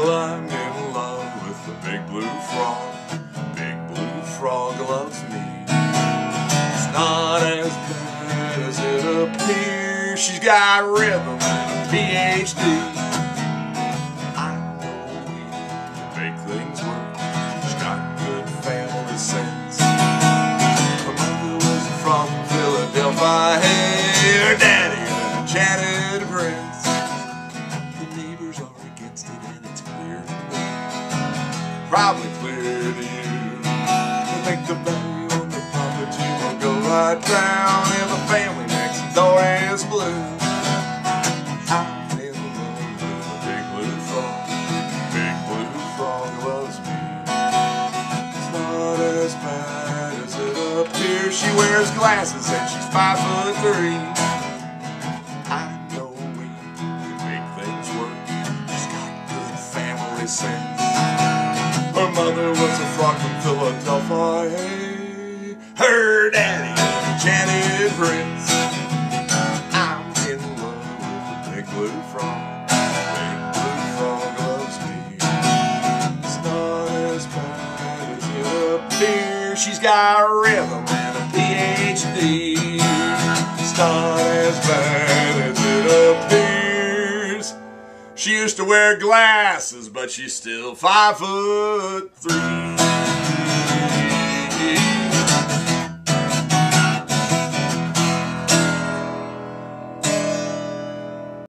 Well, I'm in love with the big blue frog. Big blue frog loves me. It's not as bad as it appears. She's got rhythm and a PhD. I know we can make things work. Probably clear to you. They think the value on the property will go right down if the family next door is blue. I'm in love with a big blue frog. Big blue frog loves me. It's as bad as it appears. She wears glasses and she's five foot three. I know we can make things work. She's got good family sense. From Philadelphia. Hey, her daddy, an enchanted prince. I'm in love with a big blue frog. Big blue frog loves me. It's not as bad as it appears. She's got rhythm and a PhD. It's not as bad as it appears. She used to wear glasses, but she's still five foot three.